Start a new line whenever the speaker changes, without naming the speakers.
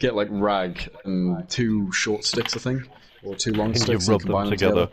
get like rag and two short sticks, I think, or two long
And you
sticks,
rub
and combine
them together.